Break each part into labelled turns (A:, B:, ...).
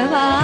A: 元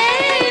A: Ei!